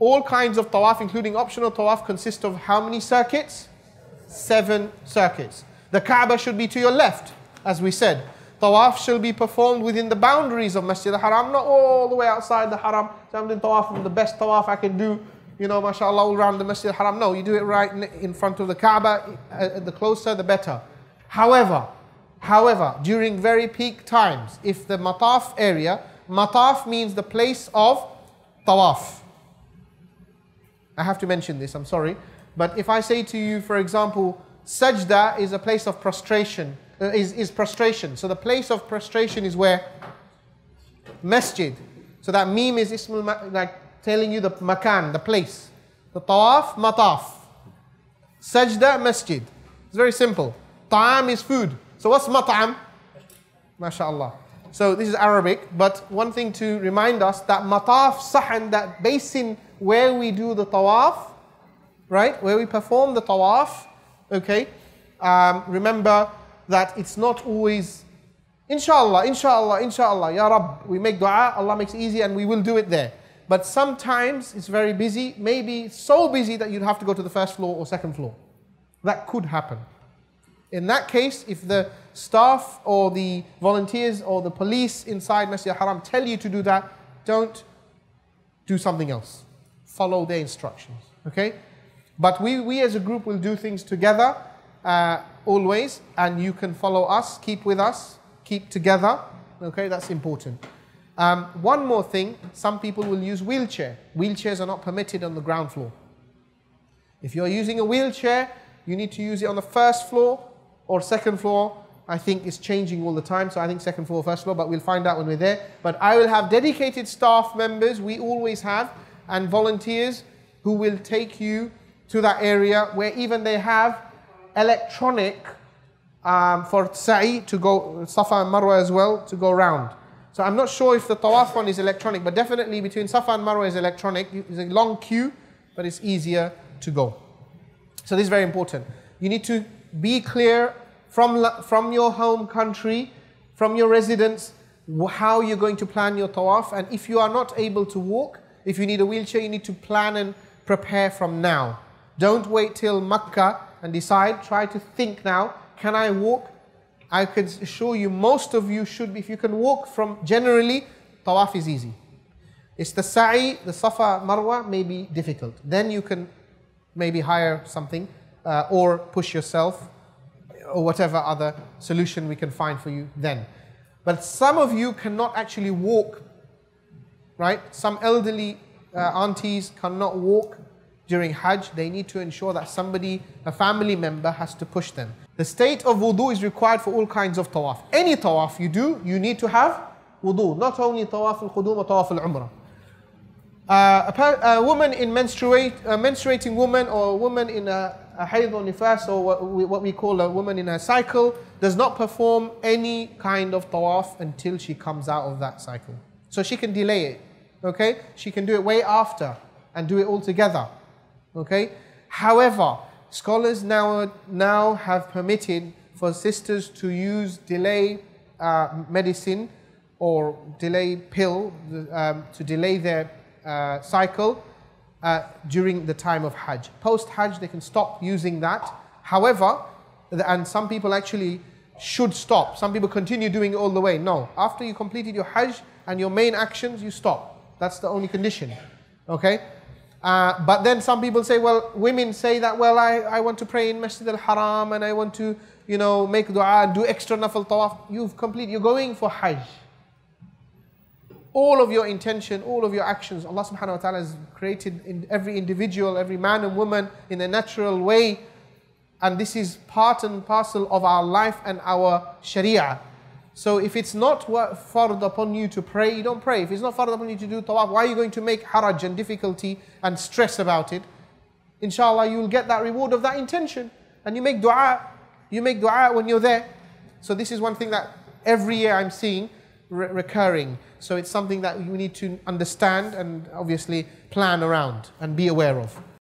All kinds of tawaf, including optional tawaf, consist of how many circuits? Seven circuits. The Kaaba should be to your left, as we said. Tawaf shall be performed within the boundaries of Masjid al-Haram, not all the way outside the Haram. So I'm doing tawaf from the best tawaf I can do, you know, mashallah, all around the Masjid al-Haram. No, you do it right in front of the Kaaba, uh, the closer the better. However, however, during very peak times, if the mataf area, mataf means the place of tawaf. I have to mention this, I'm sorry. But if I say to you, for example, sajda is a place of prostration, uh, is, is prostration. So the place of prostration is where? Masjid. So that meem is ismul, like telling you the makan, the place. The tawaf, mataf. Sajda, masjid. It's very simple. Ta'am is food. So what's mat'am? MashaAllah. So this is Arabic, but one thing to remind us that mataf, sahan, that basin where we do the tawaf, right? Where we perform the tawaf, okay? Um, remember that it's not always, inshallah, inshallah, inshallah, ya Rab, we make dua, Allah makes it easy and we will do it there. But sometimes it's very busy, maybe so busy that you'd have to go to the first floor or second floor. That could happen. In that case, if the staff or the volunteers or the police inside Masjid Haram tell you to do that, don't do something else. Follow their instructions. Okay? But we, we as a group will do things together uh, always, and you can follow us, keep with us, keep together. Okay, that's important. Um, one more thing some people will use wheelchair. Wheelchairs are not permitted on the ground floor. If you're using a wheelchair, you need to use it on the first floor or second floor. I think it's changing all the time, so I think second floor, first floor, but we'll find out when we're there. But I will have dedicated staff members, we always have, and volunteers who will take you to that area where even they have electronic um, for sa'i to go, Safa and Marwa as well, to go round. So I'm not sure if the tawaf one is electronic, but definitely between Safa and Marwa is electronic. It's a long queue, but it's easier to go. So this is very important. You need to be clear from, from your home country, from your residence, how you're going to plan your tawaf. And if you are not able to walk, if you need a wheelchair, you need to plan and prepare from now. Don't wait till Makkah and decide. Try to think now, can I walk? I can assure you, most of you should be, if you can walk from generally, tawaf is easy. It's the sa'i, the safa, marwa may be difficult. Then you can maybe hire something uh, or push yourself or whatever other solution we can find for you then. But some of you cannot actually walk, right? Some elderly uh, aunties cannot walk during Hajj. They need to ensure that somebody, a family member, has to push them. The state of wudu is required for all kinds of tawaf. Any tawaf you do, you need to have wudu, not only tawaf al-qudum or tawaf al-umrah. Uh, a, a, woman in menstruate, a menstruating woman or a woman in a, a hayd or nifas or what we, what we call a woman in a cycle does not perform any kind of tawaf until she comes out of that cycle. So she can delay it, okay? She can do it way after and do it all together, okay? However, scholars now, now have permitted for sisters to use delay uh, medicine or delay pill um, to delay their uh, cycle uh, during the time of Hajj. Post Hajj, they can stop using that. However, and some people actually should stop. Some people continue doing it all the way. No, after you completed your Hajj and your main actions, you stop. That's the only condition. Okay? Uh, but then some people say, well, women say that, well, I, I want to pray in Masjid al-Haram and I want to, you know, make dua and do extra nafil tawaf. You've completed, you're going for Hajj all of your intention, all of your actions, Allah subhanahu wa ta'ala has created in every individual, every man and woman in a natural way. And this is part and parcel of our life and our sharia. So if it's not fard upon you to pray, you don't pray. If it's not fard upon you to do tawaf, why are you going to make haraj and difficulty and stress about it? Inshallah, you will get that reward of that intention. And you make dua. You make dua when you're there. So this is one thing that every year I'm seeing re recurring. So it's something that we need to understand and obviously plan around and be aware of.